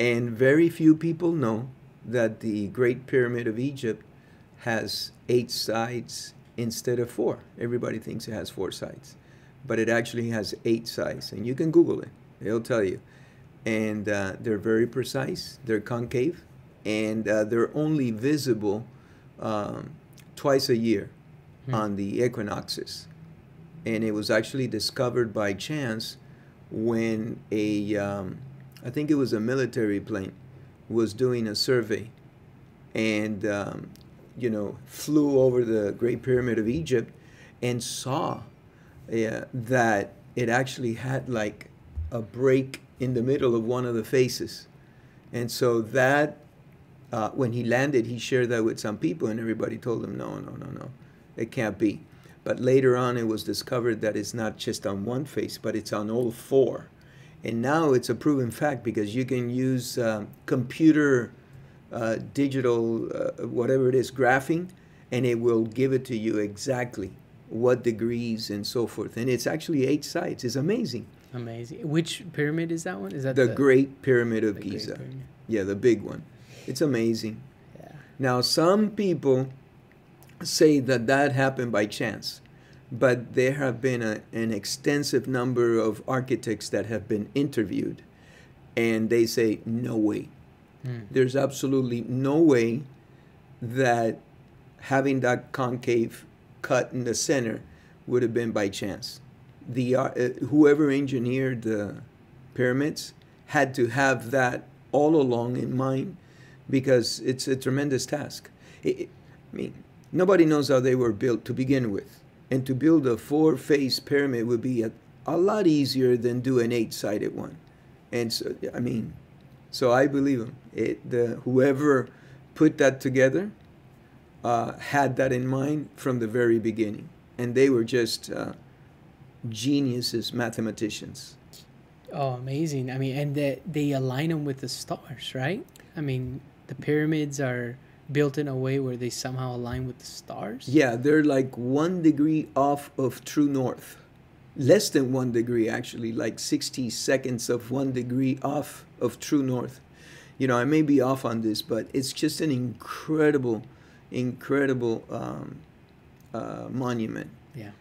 And very few people know that the Great Pyramid of Egypt has eight sides instead of four. Everybody thinks it has four sides, but it actually has eight sides. And you can Google it, it'll tell you. And uh, they're very precise, they're concave, and uh, they're only visible um, twice a year hmm. on the equinoxes. And it was actually discovered by chance when a, um, I think it was a military plane, was doing a survey and, um, you know, flew over the Great Pyramid of Egypt and saw uh, that it actually had like a break in the middle of one of the faces. And so that, uh, when he landed, he shared that with some people, and everybody told him, no, no, no, no, it can't be. But later on, it was discovered that it's not just on one face, but it's on all four. And now it's a proven fact because you can use um, computer, uh, digital, uh, whatever it is, graphing, and it will give it to you exactly what degrees and so forth. And it's actually eight sides. It's amazing. Amazing. Which pyramid is that one? Is that the, the Great Pyramid of Giza? Pyramid. Yeah, the big one. It's amazing. Yeah. Now, some people say that that happened by chance, but there have been a, an extensive number of architects that have been interviewed, and they say, no way. Hmm. There's absolutely no way that having that concave cut in the center would have been by chance the uh, whoever engineered the pyramids had to have that all along in mind because it's a tremendous task. It, I mean, nobody knows how they were built to begin with. And to build a four-face pyramid would be a, a lot easier than do an eight-sided one. And so, I mean, so I believe them. It, the, whoever put that together uh, had that in mind from the very beginning. And they were just... Uh, geniuses mathematicians. Oh, amazing! I mean, and they align them with the stars, right? I mean, the pyramids are built in a way where they somehow align with the stars. Yeah, they're like one degree off of true north, less than one degree actually, like sixty seconds of one degree off of true north. You know, I may be off on this, but it's just an incredible, incredible um, uh, monument. Yeah.